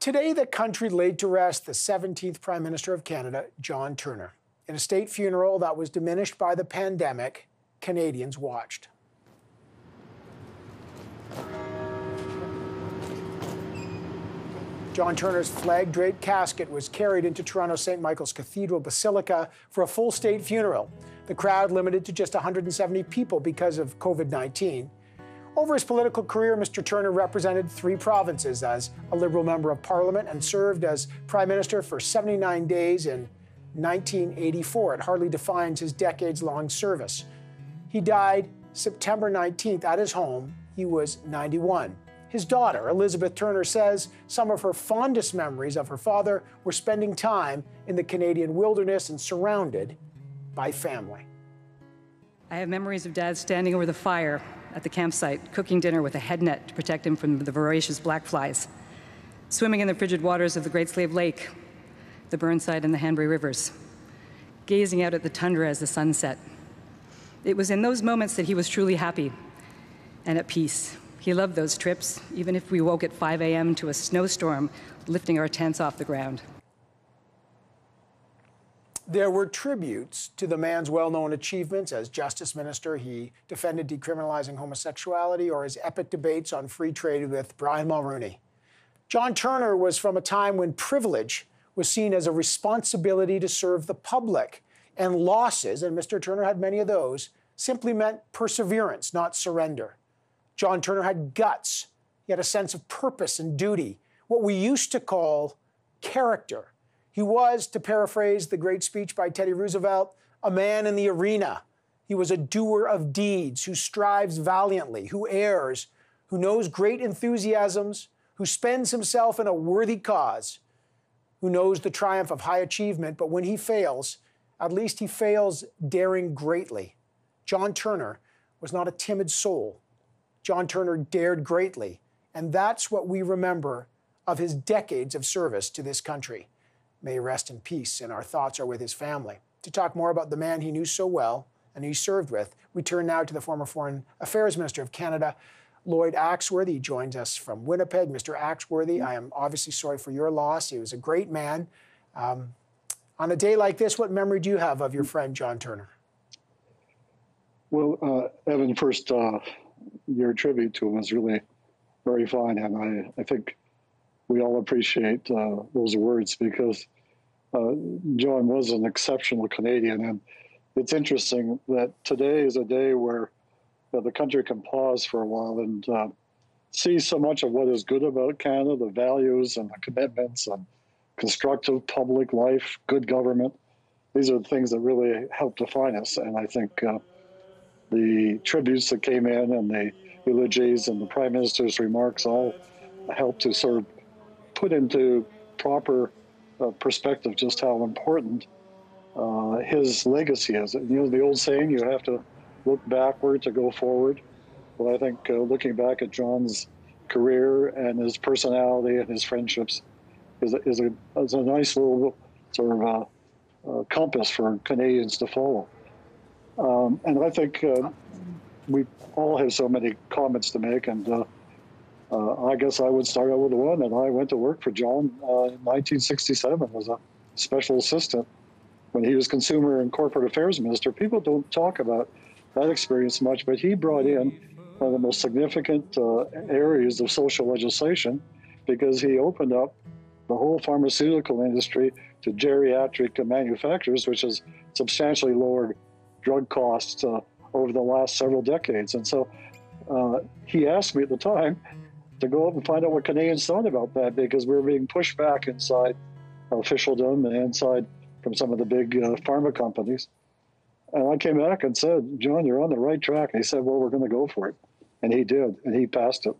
Today, the country laid to rest the 17th Prime Minister of Canada, John Turner. In a state funeral that was diminished by the pandemic, Canadians watched. John Turner's flag draped casket was carried into Toronto's St. Michael's Cathedral Basilica for a full state funeral. The crowd limited to just 170 people because of COVID 19. Over his political career, Mr. Turner represented three provinces as a Liberal member of Parliament and served as Prime Minister for 79 days in 1984. It hardly defines his decades long service. He died September 19th at his home. He was 91. His daughter, Elizabeth Turner, says some of her fondest memories of her father were spending time in the Canadian wilderness and surrounded by family. I have memories of Dad standing over the fire at the campsite, cooking dinner with a head net to protect him from the voracious black flies, swimming in the frigid waters of the Great Slave Lake, the Burnside and the Hanbury Rivers, gazing out at the tundra as the sun set. It was in those moments that he was truly happy and at peace. He loved those trips, even if we woke at 5 a.m. to a snowstorm lifting our tents off the ground. There were tributes to the man's well known achievements as Justice Minister. He defended decriminalizing homosexuality or his epic debates on free trade with Brian Mulroney. John Turner was from a time when privilege was seen as a responsibility to serve the public, and losses, and Mr. Turner had many of those, simply meant perseverance, not surrender. John Turner had guts, he had a sense of purpose and duty, what we used to call character. He was, to paraphrase the great speech by Teddy Roosevelt, a man in the arena. He was a doer of deeds who strives valiantly, who errs, who knows great enthusiasms, who spends himself in a worthy cause, who knows the triumph of high achievement, but when he fails, at least he fails daring greatly. John Turner was not a timid soul. John Turner dared greatly, and that's what we remember of his decades of service to this country may rest in peace, and our thoughts are with his family. To talk more about the man he knew so well and he served with, we turn now to the former Foreign Affairs Minister of Canada, Lloyd Axworthy. He joins us from Winnipeg. Mr. Axworthy, I am obviously sorry for your loss. He was a great man. Um, on a day like this, what memory do you have of your friend John Turner? Well, uh, Evan, first, uh, your tribute to him is really very fine, and I, I think we all appreciate uh, those words because uh, John was an exceptional Canadian. And it's interesting that today is a day where uh, the country can pause for a while and uh, see so much of what is good about Canada, the values and the commitments and constructive public life, good government. These are the things that really help define us. And I think uh, the tributes that came in and the eulogies and the Prime Minister's remarks all help to sort of put into proper uh, perspective just how important uh, his legacy is. You know, the old saying, you have to look backward to go forward. Well, I think uh, looking back at John's career and his personality and his friendships is a, is a, is a nice little sort of uh, uh, compass for Canadians to follow. Um, and I think uh, we all have so many comments to make, and uh, I guess I would start out with one. And I went to work for John uh, in 1967 as a special assistant when he was consumer and corporate affairs minister. People don't talk about that experience much, but he brought in one of the most significant uh, areas of social legislation because he opened up the whole pharmaceutical industry to geriatric manufacturers, which has substantially lowered drug costs uh, over the last several decades. And so uh, he asked me at the time to go up and find out what Canadians thought about that because we were being pushed back inside officialdom and inside from some of the big uh, pharma companies. And I came back and said, John, you're on the right track. And he said, Well, we're going to go for it. And he did, and he passed it.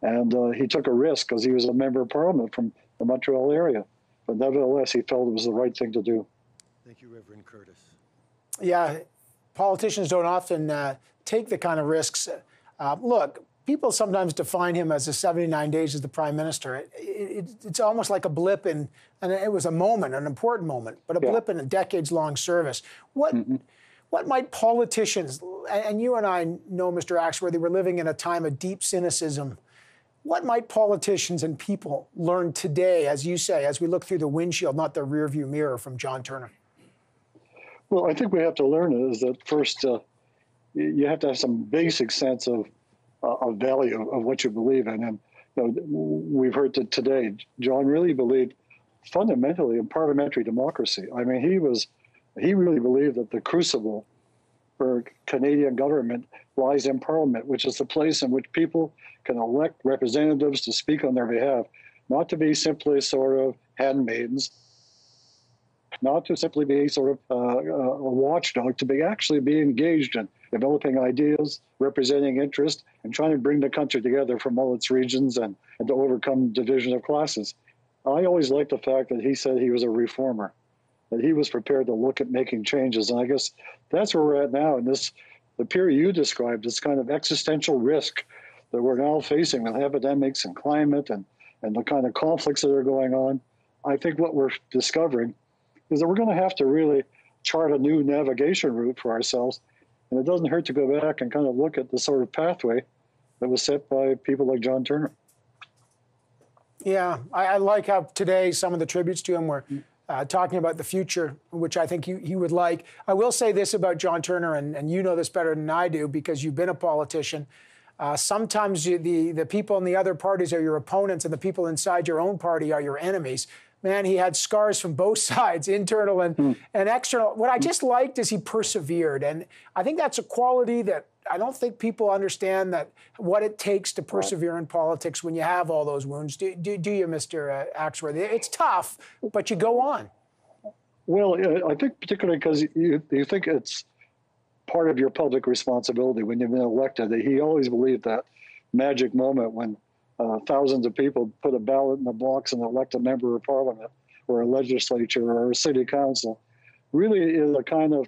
And uh, he took a risk because he was a member of parliament from the Montreal area. But nevertheless, he felt it was the right thing to do. Thank you, Reverend Curtis. Yeah, politicians don't often uh, take the kind of risks. Uh, look, people sometimes define him as the 79 days as the prime minister. It, it, it's almost like a blip in, and it was a moment, an important moment, but a yeah. blip in a decades-long service. What, mm-hmm. what might politicians, and you and I know, Mr. Axworthy, we're living in a time of deep cynicism. What might politicians and people learn today, as you say, as we look through the windshield, not the rearview mirror, from John Turner? Well, I think we have to learn is that first, uh, you have to have some basic sense of of value of what you believe in, and you know, we've heard that today. John really believed fundamentally in parliamentary democracy. I mean, he was he really believed that the crucible for Canadian government lies in Parliament, which is the place in which people can elect representatives to speak on their behalf, not to be simply sort of handmaidens, not to simply be sort of uh, a watchdog, to be actually be engaged in developing ideas, representing interest, and trying to bring the country together from all its regions and, and to overcome division of classes. I always liked the fact that he said he was a reformer that he was prepared to look at making changes. And I guess that's where we're at now in this the period you described, this kind of existential risk that we're now facing with epidemics and climate and, and the kind of conflicts that are going on. I think what we're discovering is that we're going to have to really chart a new navigation route for ourselves. And it doesn't hurt to go back and kind of look at the sort of pathway that was set by people like John Turner. Yeah, I, I like how today some of the tributes to him were uh, talking about the future, which I think he, he would like. I will say this about John Turner, and, and you know this better than I do because you've been a politician. Uh, sometimes you, the, the people in the other parties are your opponents, and the people inside your own party are your enemies. Man, he had scars from both sides, internal and, mm. and external. What I just liked is he persevered. And I think that's a quality that I don't think people understand that what it takes to persevere in politics when you have all those wounds. Do, do, do you, Mr. Uh, Axworthy? It's tough, but you go on. Well, I think particularly because you, you think it's part of your public responsibility when you've been elected. He always believed that magic moment when uh, thousands of people put a ballot in the box and elect a member of parliament or a legislature or a city council really is a kind of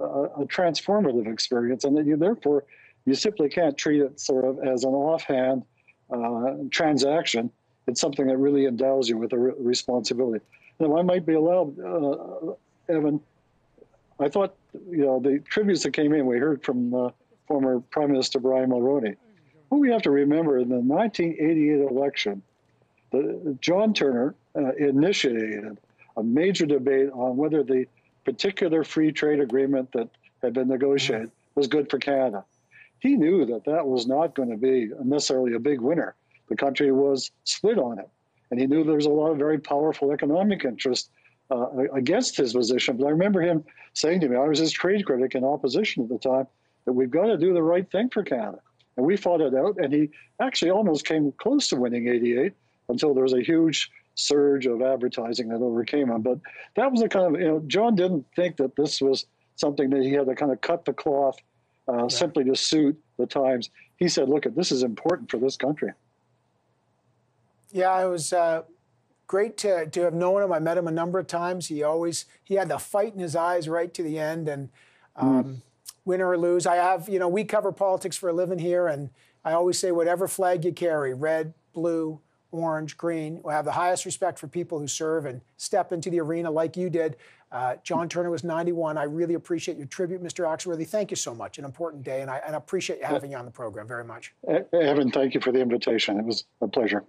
a transformative experience, and that you, therefore you simply can't treat it sort of as an offhand uh, transaction. It's something that really endows you with a re- responsibility. Now, I might be allowed, uh, Evan. I thought, you know, the tributes that came in, we heard from uh, former Prime Minister Brian Mulroney. We have to remember in the 1988 election, the, John Turner uh, initiated a major debate on whether the particular free trade agreement that had been negotiated was good for Canada. He knew that that was not going to be necessarily a big winner. The country was split on it. And he knew there was a lot of very powerful economic interest uh, against his position. But I remember him saying to me, I was his trade critic in opposition at the time, that we've got to do the right thing for Canada. And we fought it out. And he actually almost came close to winning 88 until there was a huge surge of advertising that overcame him. But that was a kind of, you know, John didn't think that this was something that he had to kind of cut the cloth uh, yeah. simply to suit the times. He said, look, at this is important for this country. Yeah, it was uh, great to, to have known him. I met him a number of times. He always, he had the fight in his eyes right to the end. And um, mm. Win or lose, I have, you know, we cover politics for a living here. And I always say, whatever flag you carry, red, blue, orange, green. We have the highest respect for people who serve and step into the arena like you did. Uh, John Turner was 91. I really appreciate your tribute, Mr. Axworthy. Thank you so much. An important day, and I, and I appreciate you having you on the program very much. Evan, thank you for the invitation. It was a pleasure.